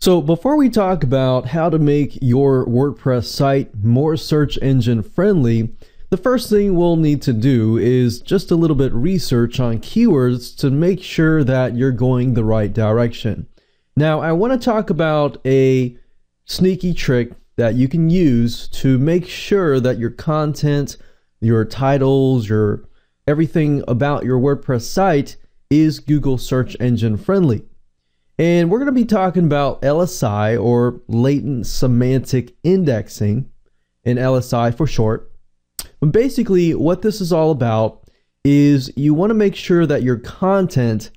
So, before we talk about how to make your WordPress site more search engine friendly, the first thing we'll need to do is just a little bit research on keywords to make sure that you're going the right direction. Now, I want to talk about a sneaky trick that you can use to make sure that your content, your titles, your everything about your WordPress site is Google search engine friendly. And we're going to be talking about LSI or latent semantic indexing, and LSI for short. But basically, what this is all about is you want to make sure that your content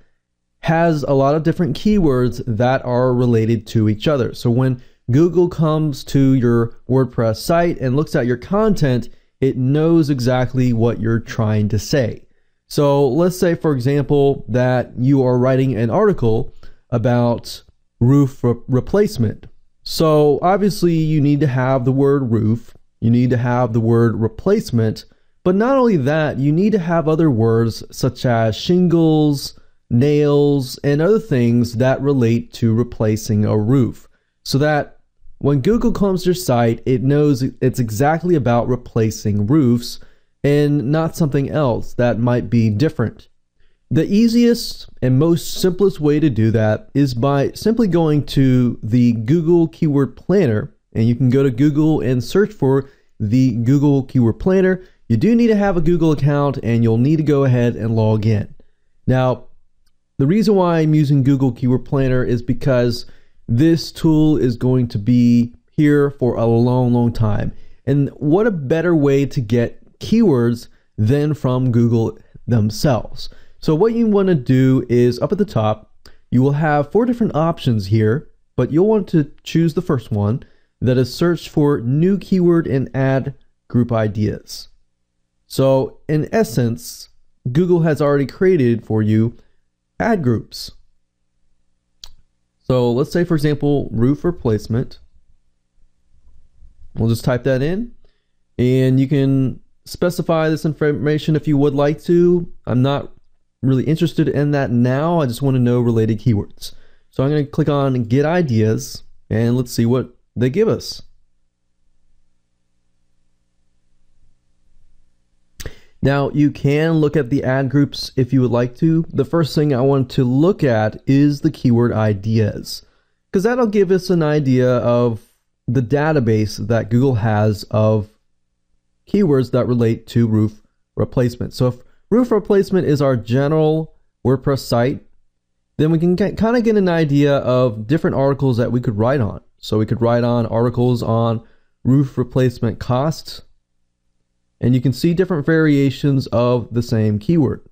has a lot of different keywords that are related to each other. So when Google comes to your WordPress site and looks at your content, it knows exactly what you're trying to say. So let's say, for example, that you are writing an article about roof re- replacement. So obviously, you need to have the word roof, you need to have the word replacement, but not only that, you need to have other words such as shingles, nails, and other things that relate to replacing a roof. So that when Google comes to your site, it knows it's exactly about replacing roofs and not something else that might be different. The easiest and most simplest way to do that is by simply going to the Google Keyword Planner, and you can go to Google and search for the Google Keyword Planner. You do need to have a Google account, and you'll need to go ahead and log in. Now, the reason why I'm using Google Keyword Planner is because this tool is going to be here for a long, long time. And what a better way to get keywords than from Google themselves. So, what you want to do is up at the top, you will have four different options here, but you'll want to choose the first one that is search for new keyword and ad group ideas. So, in essence, Google has already created for you ad groups. So let's say, for example, roof replacement. We'll just type that in and you can specify this information if you would like to. I'm not really interested in that now. I just want to know related keywords. So I'm going to click on get ideas and let's see what they give us. Now, you can look at the ad groups if you would like to. The first thing I want to look at is the keyword ideas, because that'll give us an idea of the database that Google has of keywords that relate to roof replacement. So, if roof replacement is our general WordPress site, then we can kind of get an idea of different articles that we could write on. So, we could write on articles on roof replacement costs and you can see different variations of the same keyword.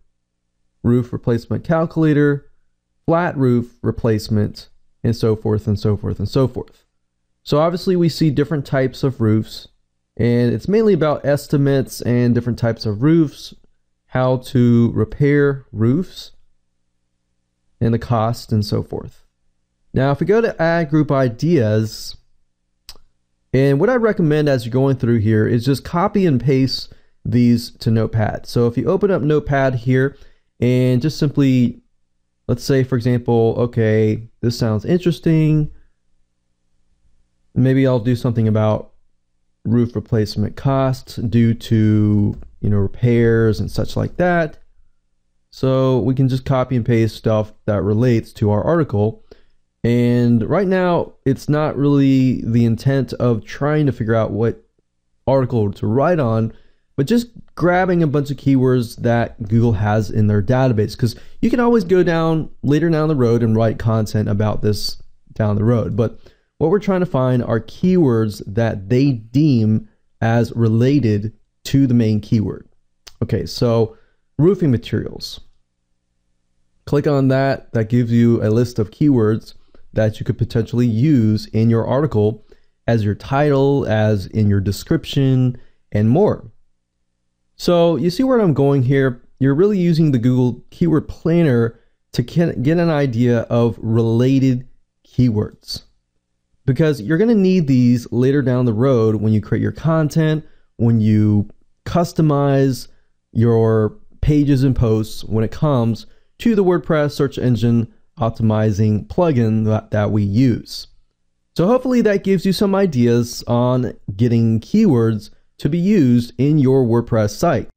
Roof replacement calculator, flat roof replacement, and so forth and so forth and so forth. So obviously we see different types of roofs and it's mainly about estimates and different types of roofs, how to repair roofs, and the cost and so forth. Now, if we go to ad group ideas, and what I recommend as you're going through here is just copy and paste these to Notepad. So if you open up Notepad here and just simply, let's say, for example, okay, this sounds interesting. Maybe I'll do something about roof replacement costs due to, you know, repairs and such like that. So we can just copy and paste stuff that relates to our article. And right now, it's not really the intent of trying to figure out what article to write on, but just grabbing a bunch of keywords that Google has in their database. Because you can always go down later down the road and write content about this down the road. But what we're trying to find are keywords that they deem as related to the main keyword. Okay, so roofing materials. Click on that. That gives you a list of keywords that you could potentially use in your article as your title, as in your description, and more. So you see where I'm going here? You're really using the Google Keyword Planner to get an idea of related keywords. Because you're going to need these later down the road when you create your content, when you customize your pages and posts when it comes to the WordPress search engine optimizing plugin that, that we use. So hopefully that gives you some ideas on getting keywords to be used in your WordPress site.